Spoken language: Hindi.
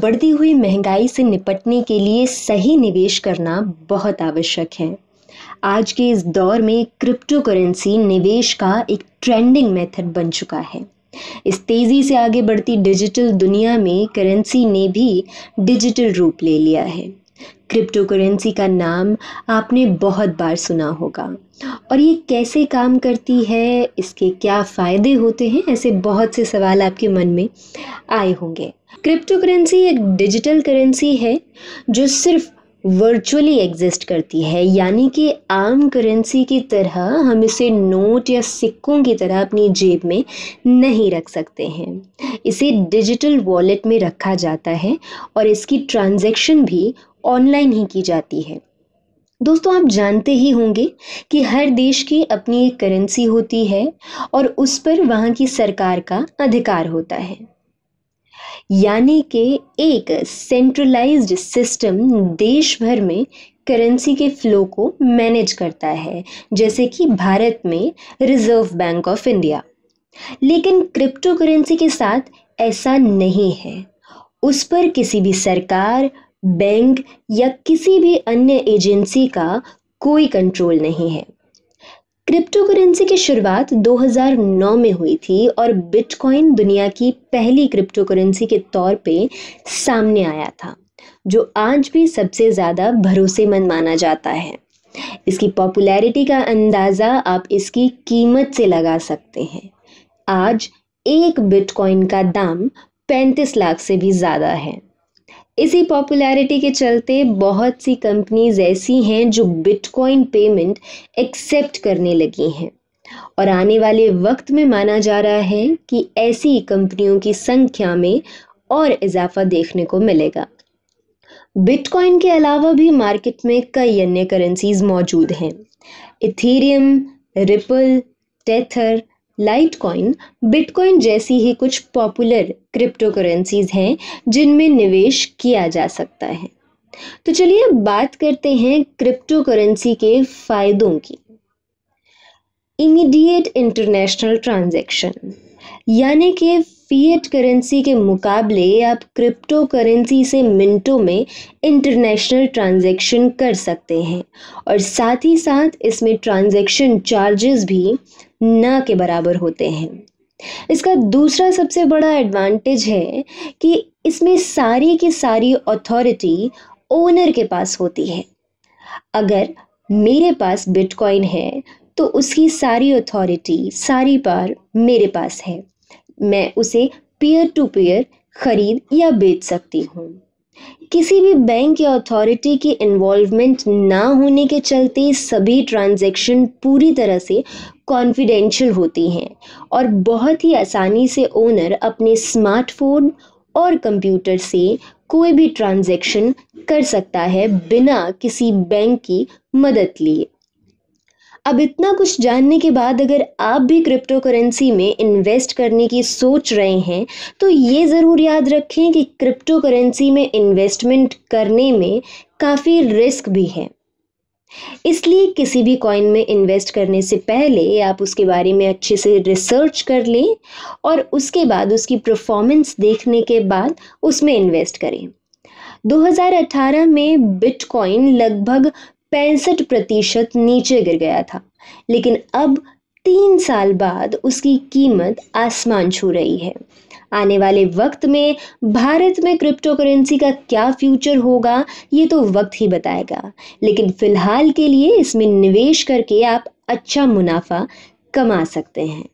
बढ़ती हुई महँगाई से निपटने के लिए सही निवेश करना बहुत आवश्यक है। आज के इस दौर में क्रिप्टो करेंसी निवेश का एक ट्रेंडिंग मेथड बन चुका है। इस तेज़ी से आगे बढ़ती डिजिटल दुनिया में करेंसी ने भी डिजिटल रूप ले लिया है। क्रिप्टो करेंसी का नाम आपने बहुत बार सुना होगा। और ये कैसे काम करती है, इसके क्या फ़ायदे होते हैं, ऐसे बहुत से सवाल आपके मन में आए होंगे। क्रिप्टो करेंसी एक डिजिटल करेंसी है, जो सिर्फ़ वर्चुअली एग्जिस्ट करती है। यानी कि आम करेंसी की तरह हम इसे नोट या सिक्कों की तरह अपनी जेब में नहीं रख सकते हैं। इसे डिजिटल वॉलेट में रखा जाता है और इसकी ट्रांजैक्शन भी ऑनलाइन ही की जाती है। दोस्तों, आप जानते ही होंगे कि हर देश की अपनी एक करेंसी होती है और उस पर वहाँ की सरकार का अधिकार होता है। यानी कि एक सेंट्रलाइज्ड सिस्टम देश भर में करेंसी के फ्लो को मैनेज करता है, जैसे कि भारत में रिज़र्व बैंक ऑफ़ इंडिया लेकिन क्रिप्टो करेंसी के साथ ऐसा नहीं है। उस पर किसी भी सरकार बैंक या किसी भी अन्य एजेंसी का कोई कंट्रोल नहीं है। क्रिप्टो करेंसी की शुरुआत 2009 में हुई थी और बिटकॉइन दुनिया की पहली क्रिप्टो करेंसी के तौर पे सामने आया था, जो आज भी सबसे ज़्यादा भरोसेमंद माना जाता है। इसकी पॉपुलैरिटी का अंदाज़ा आप इसकी कीमत से लगा सकते हैं। आज एक बिटकॉइन का दाम 35 लाख से भी ज़्यादा है। इसी पॉपुलैरिटी के चलते बहुत सी कंपनीज़ ऐसी हैं जो बिटकॉइन पेमेंट एक्सेप्ट करने लगी हैं। और आने वाले वक्त में माना जा रहा है कि ऐसी कंपनियों की संख्या में और इजाफा देखने को मिलेगा। बिटकॉइन के अलावा भी मार्केट में कई अन्य करेंसीज मौजूद हैं। Ethereum Ripple Tether Litecoin Bitcoin जैसी ही कुछ पॉपुलर क्रिप्टो करेंसीज हैं, जिनमें निवेश किया जा सकता है। तो चलिए अब बात करते हैं क्रिप्टो करेंसी के फायदों की। इमीडिएट इंटरनेशनल ट्रांजैक्शन यानी कि फीएट करेंसी के मुकाबले आप क्रिप्टो करेंसी से मिनटों में इंटरनेशनल ट्रांजैक्शन कर सकते हैं। और साथ ही साथ इसमें ट्रांजैक्शन चार्जेस भी ना के बराबर होते हैं। इसका दूसरा सबसे बड़ा एडवांटेज है कि इसमें सारी की सारी अथॉरिटी ओनर के पास होती है। अगर मेरे पास बिटकॉइन है तो उसकी सारी अथॉरिटी सारी पार मेरे पास है। मैं उसे पीयर टू पीयर खरीद या बेच सकती हूँ। किसी भी बैंक या अथॉरिटी की इन्वॉल्वमेंट ना होने के चलते सभी ट्रांजैक्शन पूरी तरह से कॉन्फिडेंशियल होती हैं और बहुत ही आसानी से ओनर अपने स्मार्टफ़ोन और कंप्यूटर से कोई भी ट्रांजैक्शन कर सकता है बिना किसी बैंक की मदद लिए। अब इतना कुछ जानने के बाद अगर आप भी क्रिप्टो करेंसी में इन्वेस्ट करने की सोच रहे हैं तो ये ज़रूर याद रखें कि क्रिप्टो करेंसी में इन्वेस्टमेंट करने में काफ़ी रिस्क भी है। इसलिए किसी भी कॉइन में इन्वेस्ट करने से पहले आप उसके बारे में अच्छे से रिसर्च कर लें और उसके बाद उसकी परफॉर्मेंस देखने के बाद उसमें इन्वेस्ट करें। 2018 में बिटकॉइन लगभग पैंसठ प्रतिशत नीचे गिर गया था, लेकिन अब तीन साल बाद उसकी कीमत आसमान छू रही है। आने वाले वक्त में भारत में क्रिप्टो करेंसी का क्या फ्यूचर होगा, ये तो वक्त ही बताएगा। लेकिन फ़िलहाल के लिए इसमें निवेश करके आप अच्छा मुनाफा कमा सकते हैं।